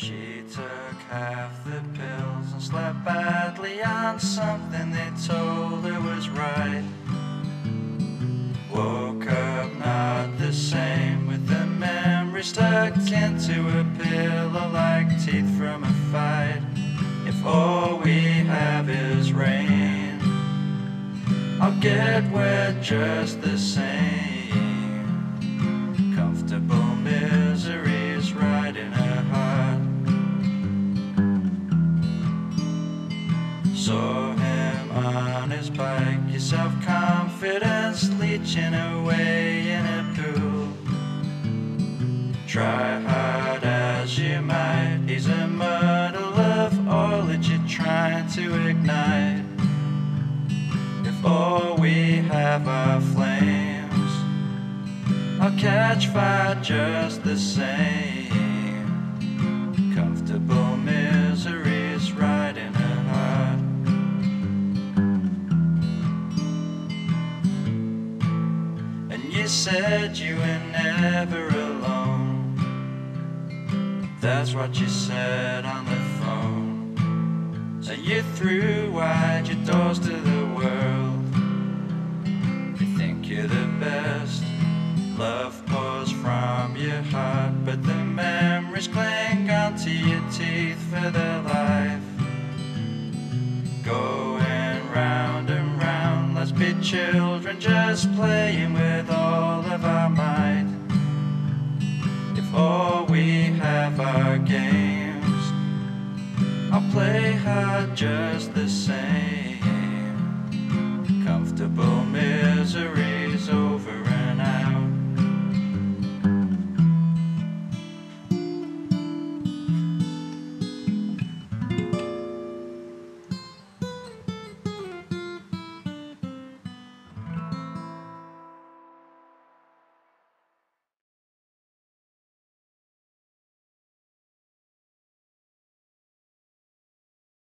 She took half the pills and slept badly on something they told her was right. Woke up not the same with the memory stuck into a pillow like teeth from a fight. If all we have is rain, I'll get wet just the same. Comfortable Saw him on his bike, your self confidence leeching away in a pool. Try hard as you might, he's a muddle of all that you're trying to ignite. If all we have are flames, I'll catch fire just the same. Comfortable you said you were never alone. That's what you said on the phone. So you threw wide your doors to the world. You think you're the best. Love pours from your heart, but the memories cling onto your teeth for their be children just playing with all of our might. If all we have are games, I'll play hard just the same.